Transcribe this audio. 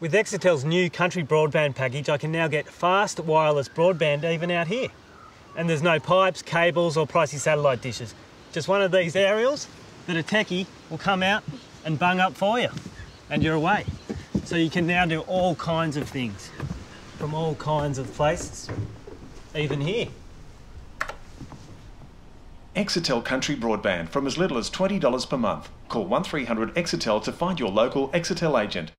With Exetel's new country broadband package, I can now get fast wireless broadband even out here. And there's no pipes, cables, or pricey satellite dishes. Just one of these aerials that a techie will come out and bung up for you, and you're away. So you can now do all kinds of things from all kinds of places, even here. Exetel Country Broadband from as little as $20 per month. Call 1300 Exetel to find your local Exetel agent.